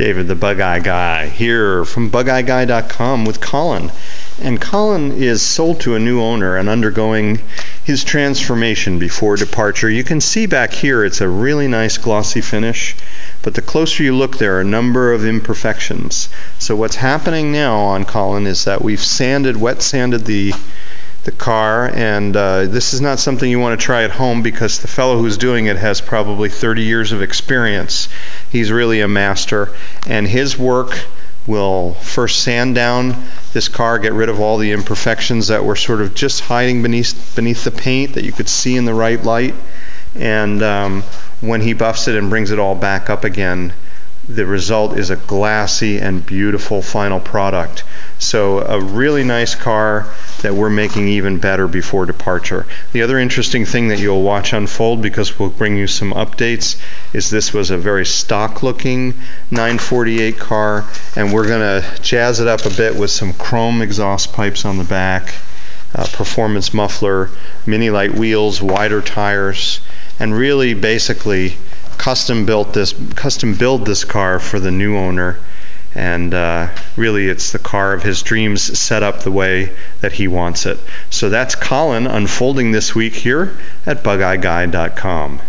David, the Bug Eye Guy, here from BugEyeGuy.com with Colin. And Colin is sold to a new owner and undergoing his transformation before departure. You can see back here it's a really nice glossy finish, but the closer you look, there are a number of imperfections. So what's happening now on Colin is that we've sanded, wet sanded the the car, and uh, this is not something you want to try at home because the fellow who's doing it has probably 30 years of experience. He's really a master, and his work will first sand down this car, get rid of all the imperfections that were sort of just hiding beneath beneath the paint that you could see in the right light, and um, when he buffs it and brings it all back up again, the result is a glassy and beautiful final product. So a really nice car that we're making even better before departure. The other interesting thing that you'll watch unfold because we'll bring you some updates is this was a very stock looking 948 car and we're going to jazz it up a bit with some chrome exhaust pipes on the back, uh, performance muffler, Minilite wheels, wider tires, and really basically custom built this custom build this car for the new owner and uh, really it's the car of his dreams set up the way that he wants it. So that's Colin unfolding this week here at BugEyeGuy.com.